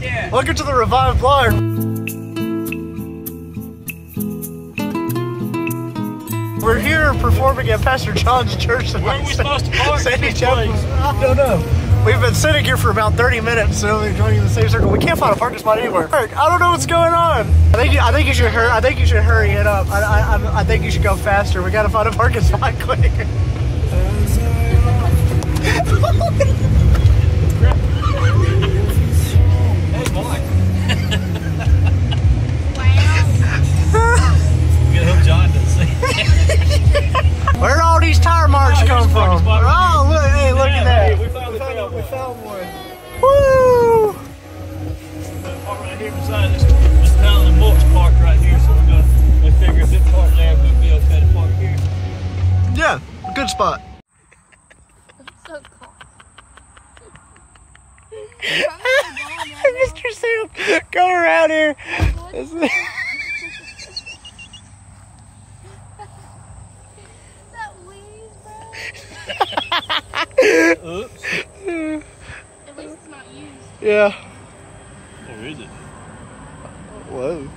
park at? Welcome to the revived blog. We're here performing at Pastor John's church. Where are we supposed to park Sandy this Chapel. place? I don't know. We've been sitting here for about 30 minutes, and only joining the same circle. We can't find a parking spot anywhere. Eric, I don't know what's going on. I think you, I think you should hurry. I think you should hurry it up. I, I, I- I think you should go faster. We gotta find a parking spot quick. found one. Woo! Park right here beside this. This Pound and Book's parked right here, so we're gonna. We figure if it parked there, we'd be okay to park here. Yeah, good spot. so cool. Mr. Sam, come around here. that wheeze, bro. yeah. Or is it? Whoa.